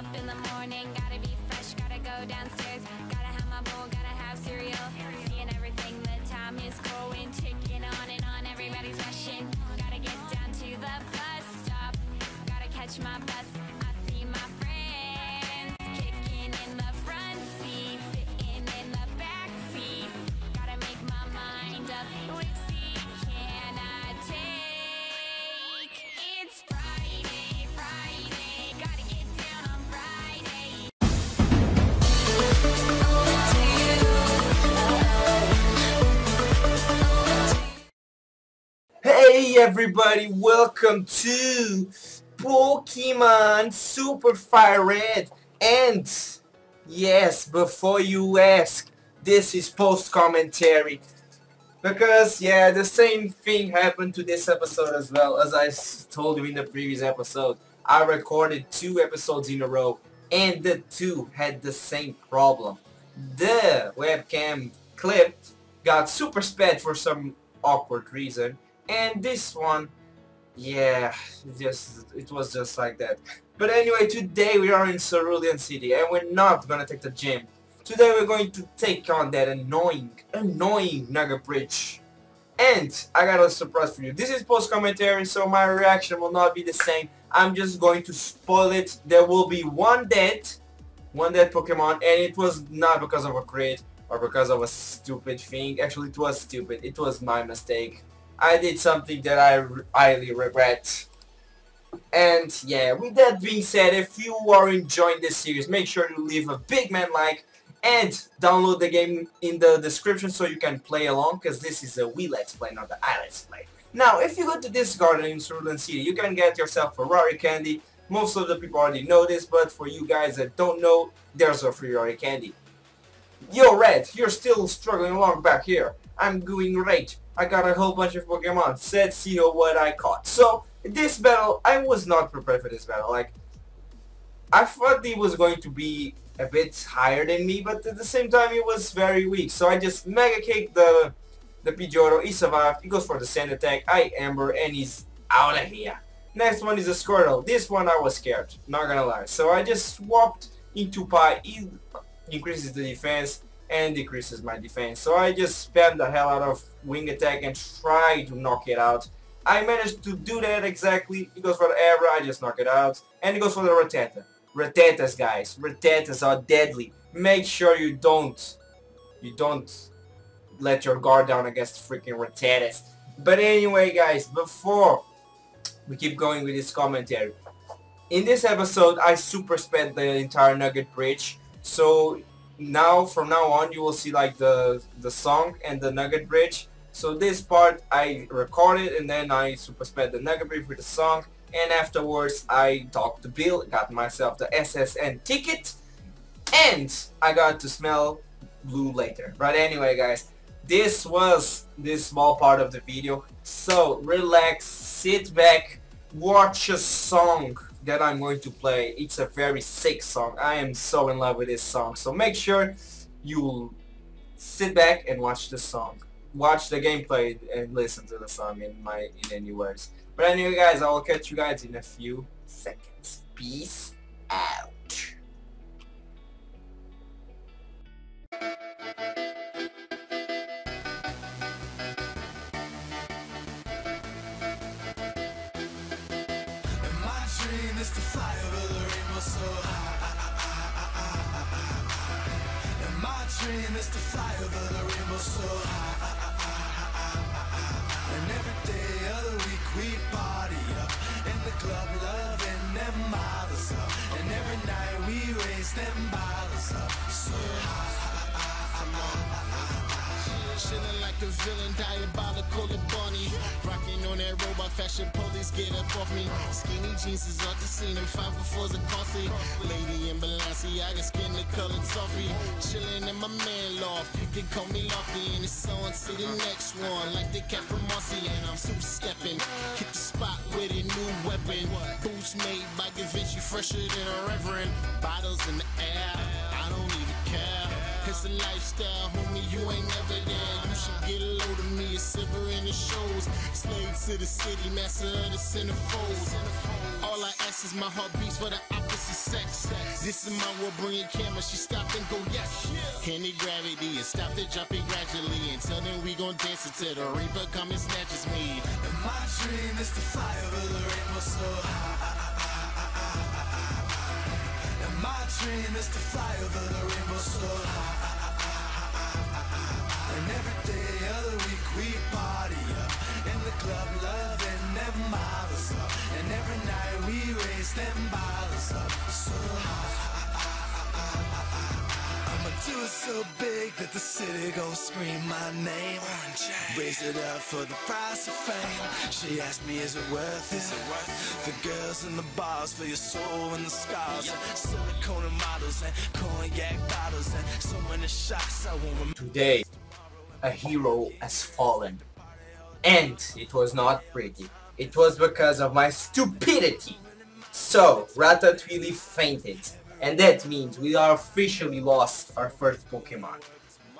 Up in the morning, gotta be fresh, gotta go downstairs, gotta have my bowl, gotta have cereal. Seeing everything, the time is going, ticking on and on, everybody's rushing. Gotta get down to the bus stop, gotta catch my bus. Hey everybody, welcome to Pokemon Super Fire Red and yes, before you ask, this is post commentary because yeah, the same thing happened to this episode as well as I told you in the previous episode. I recorded two episodes in a row and the two had the same problem. The webcam clipped, got super sped for some awkward reason and this one yeah just it was just like that. But anyway today we are in Cerulean City and we're not gonna take the gym. Today we're going to take on that annoying annoying Nugget Bridge. And I got a surprise for you. This is post commentary so my reaction will not be the same. I'm just going to spoil it. There will be one dead one dead Pokemon and it was not because of a crit or because of a stupid thing. Actually it was stupid. It was my mistake I did something that I highly regret. And yeah, with that being said, if you are enjoying this series, make sure to leave a big man like and download the game in the description so you can play along because this is a we let's play, not the I let's play. Now, if you go to this garden in Cerulean City, you can get yourself Ferrari candy. Most of the people already know this, but for you guys that don't know, there's a Ferrari candy. Yo, Red, you're still struggling along back here. I'm going great. I got a whole bunch of Pokemon. Let's see what I caught. So, this battle, I was not prepared for this battle. Like, I thought he was going to be a bit higher than me, but at the same time, he was very weak. So I just Mega Kicked the, the Pidgeotto. He survived. He goes for the Sand Attack. I Ember, and he's out of here. Next one is a Squirtle. This one I was scared. Not gonna lie. So I just swapped into Pie. He increases the defense and decreases my defense. So I just spam the hell out of wing attack and try to knock it out. I managed to do that exactly. He goes for the Abra, I just knock it out. And it goes for the Rattata. Rattatas guys, Rattatas are deadly. Make sure you don't, you don't let your guard down against freaking Rattatas. But anyway guys, before we keep going with this commentary. In this episode, I super sped the entire Nugget Bridge. So now from now on you will see like the the song and the nugget bridge. So this part I recorded and then I super sped the nugget bridge with the song. And afterwards I talked to Bill got myself the SS Anne ticket and I got to smell blue later. But anyway guys this was this small part of the video. So relax sit back watch a song that I'm going to play. It's a very sick song. I am so in love with this song. So make sure you sit back and watch the song. Watch the gameplay and listen to the song in my in any words. But anyway guys, I will catch you guys in a few seconds. Peace out. Dream is to fly over the rainbow so high. And every day of the week we party up in the club, loving them bottles up. And every night we raise them bottles up so high. Chillin' like a villain, diabolical and bunny. Rocking on that robot fashion, police get up off me. Skinny jeans is off the scene, and 504's a costly. Lady in Balenciaga, skin the color toffee. Chillin' in my man loft, you can call me Lofty. And it's on to the next one, like the cat from Marcy. And I'm super steppin', hit the spot with a new weapon. Boots made by Givenchy, fresher than a reverend. Bottles in the air, It's a lifestyle, homie, you ain't never there. You should get a load of me, a silver in the shows. Slave to the city, master of the centerfolds. All I ask is my heart beats for the opposite sex. This is my world, bring your camera. She stopped and go, yes. Any gravity and stop the jumping gradually. And tell them we gon' dance until the reaper come and snatches me. And my dream is to fly over the rainbow so high. My dream is to fly over the rainbow so high. And every day of the week we party up in the club, loving them models up. And every night we raise them bottles up so high. I'ma do it so big that the city gon' scream my name. Raise it up for the price of fame. She asked me, is it worth it? worth The girls in the bars for your soul and the scars. Silicone models and cognac bottles and so many shots I won't remember. Today, a hero has fallen. And it was not pretty. It was because of my stupidity. So, Ratatouille fainted. And that means we are officially lost our first Pokemon.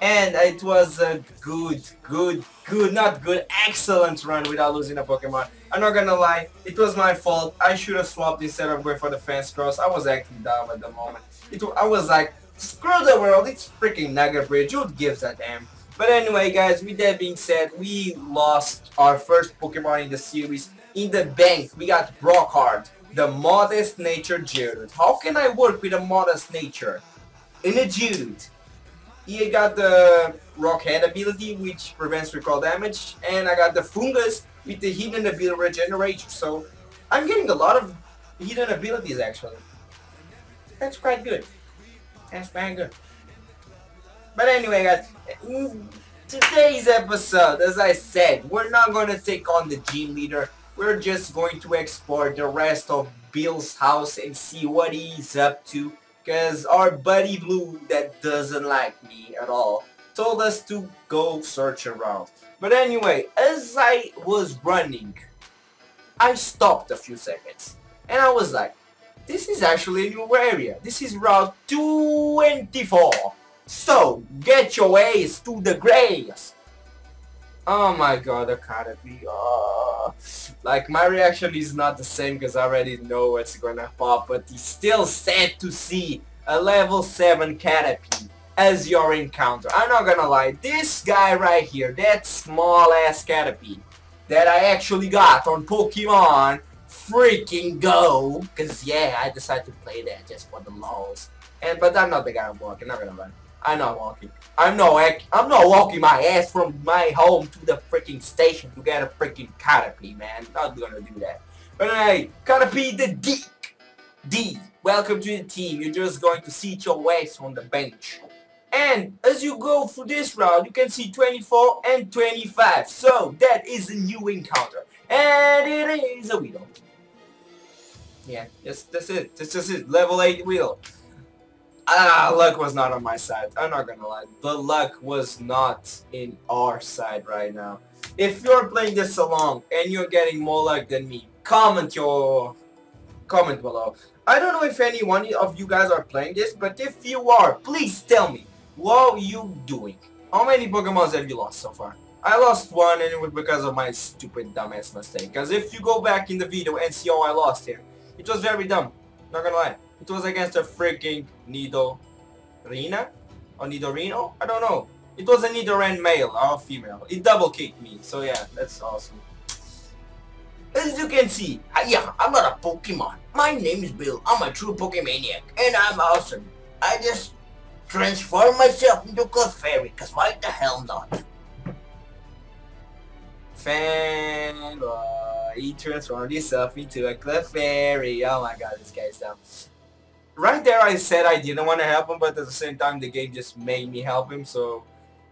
And it was a good, good, good, not good, excellent run without losing a Pokemon. I'm not gonna lie, it was my fault. I should have swapped instead of going for the fence cross. I was acting dumb at the moment. It, I was like, screw the world, it's freaking Nugget Bridge, who gives a damn? But anyway guys, with that being said, we lost our first Pokemon in the series. In the bank, we got Brockhard, the modest nature Geodude. How can I work with a modest nature? In a Geodude. He got the Rock Head ability, which prevents recoil damage, and I got the Foongus with the hidden ability Regeneration. So I'm getting a lot of hidden abilities actually. That's quite good. That's quite good. But anyway guys, today's episode, as I said, we're not going to take on the gym leader. We're just going to explore the rest of Bill's house and see what he's up to. Because our buddy Blue, that doesn't like me at all, told us to go search around. But anyway, as I was running, I stopped a few seconds. And I was like, this is actually a new area. This is Route 24. So, get your ass to the graves. Oh my god, the Caterpie. Oh. Ah. Like, my reaction is not the same because I already know what's gonna pop, but it's still sad to see a level 7 Caterpie as your encounter. I'm not gonna lie, this guy right here, that small ass Caterpie that I actually got on Pokemon freaking Go, because yeah, I decided to play that just for the lols. And, but I'm not the guy I'm walking, not gonna lie. I'm not walking. I'm not I'm not walking my ass from my home to the freaking station to get a freaking Caterpie, man. Not gonna do that. But hey, Caterpie the D. D. Welcome to the team. You're just going to sit your ass on the bench. And as you go through this round, you can see 24 and 25. So that is a new encounter. And it is a Weedle. Yeah, that's, that's it. That's just it. Level 8 Weedle. Ah, luck was not on my side. I'm not gonna lie. The luck was not in our side right now. If you're playing this along and you're getting more luck than me, comment your comment below. I don't know if any one of you guys are playing this, but if you are, please tell me. What are you doing? How many Pokemons have you lost so far? I lost one and it was because of my stupid dumbass mistake. Because if you go back in the video and see how I lost here, it was very dumb. Not gonna lie. It was against a freaking Nidorina? Or Nidorino? I don't know. It was a Nidoran male or female. It double kicked me. So yeah, that's awesome. As you can see, I, yeah, I'm not a Pokemon. My name is Bill. I'm a true Pokemaniac. And I'm awesome. I just transform myself into Clefairy, cause why the hell not? Fanboy, he transformed himself into a Clefairy. Oh my god, this guy's dumb. Right there I said I didn't want to help him, but at the same time the game just made me help him, so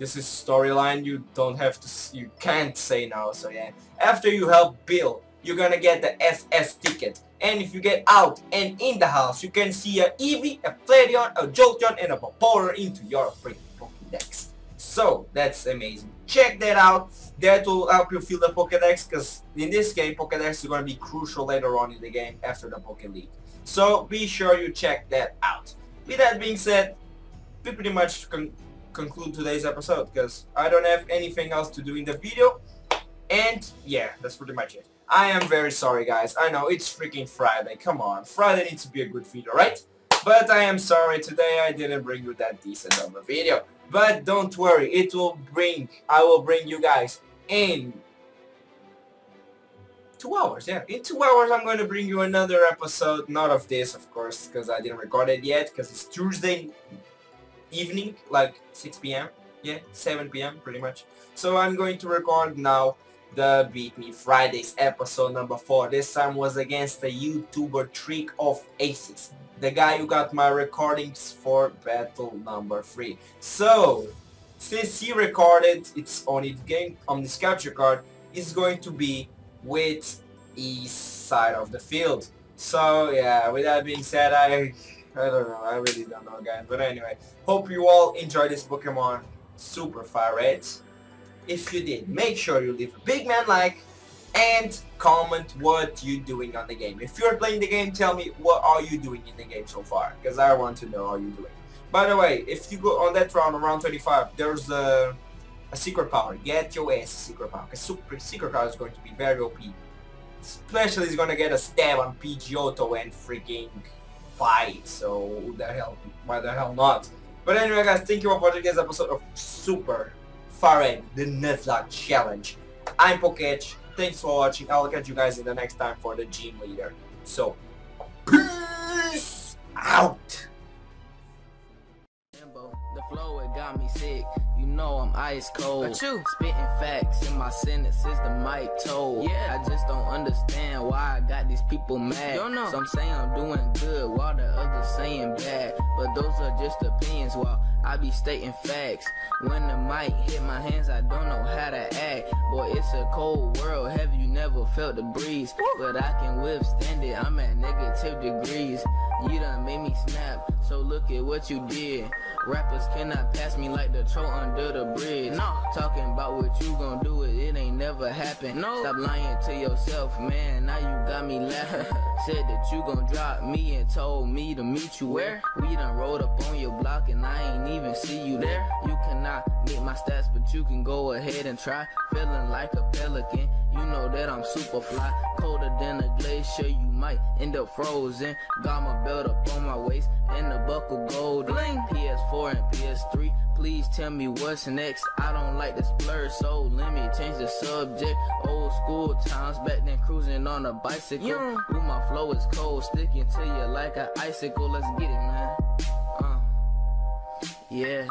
this is storyline, you don't have to, you can't say no, so yeah. After you help Bill, you're gonna get the SS ticket. And if you get out and in the house, you can see a Eevee, a Flareon, a Jolteon, and a Vaporeon into your freaking Pokédex. So, that's amazing. Check that out. That will help you fill the Pokédex, because in this game, Pokédex is going to be crucial later on in the game after the Poké League. So, be sure you check that out. With that being said, we pretty much con conclude today's episode, because I don't have anything else to do in the video. And, yeah, that's pretty much it. I am very sorry guys. I know it's freaking Friday. Come on. Friday needs to be a good video, right? But I am sorry, today I didn't bring you that decent of a video. But don't worry, it will bring, I will bring you guys in two hours, yeah. In two hours I'm going to bring you another episode, not of this of course, because I didn't record it yet, because it's Tuesday evening, like 6 p.m. Yeah, 7 p.m. pretty much. So I'm going to record now the Beat Me Fridays episode number 4. This time was against the YouTuber Trick of Aces. The guy who got my recordings for battle number 3. So, since he recorded its on its game on this capture card, it's going to be with east side of the field. So yeah, with that being said, I I don't know, I really don't know guys. But anyway, hope you all enjoy this Pokemon Super Fire Red. If you did, make sure you leave a big man like and comment what you're doing on the game. If you're playing the game, tell me what are you doing in the game so far, because I want to know how you're doing. By the way, if you go on that round, around 25, there's a, a secret power. Get your ass a secret power, because super secret power is going to be very OP. Especially he's gonna get a stab on Pidgeotto and freaking fight, so the hell, why the hell not? But anyway guys, thank you for watching this episode of Super Fire Red, the Nuzlocke Challenge. I'm Poketch, thanks for watching, I'll catch you guys in the next time for the Gym Leader. So, peace out! The flow it got me sick. You know I'm ice cold. Spitting facts in my sentence is the mic told. Yeah. I just don't understand why I got these people mad. Some say I'm doing good while the others saying bad. But those are just opinions while I be stating facts. When the mic hit my hands, I don't know how to act. Boy, it's a cold world. Have you never felt the breeze? But I can withstand it. I'm at negative degrees. You done made me snap, so look at what you did. Rappers cannot pass me like the troll under the bridge. No. Talking about what you gon' do it, it ain't never happen. No. Stop lying to yourself, man. Now you got me laughing. Said that you gon' drop me and told me to meet you where? We done rolled up on your block and I ain't even see you there. You cannot meet my stats, but you can go ahead and try. Feeling like a pelican, you know that I'm super fly. Colder than a glacier, you might end up frozen. Got my belt up on my waist and the buckle golden. PS4 and PS3, please tell me what's next. I don't like this blur, so let me change the subject. Old school times back then, cruising on a bicycle. Ooh, my flow is cold, sticking to you like an icicle. Let's get it, man. Uh, yeah.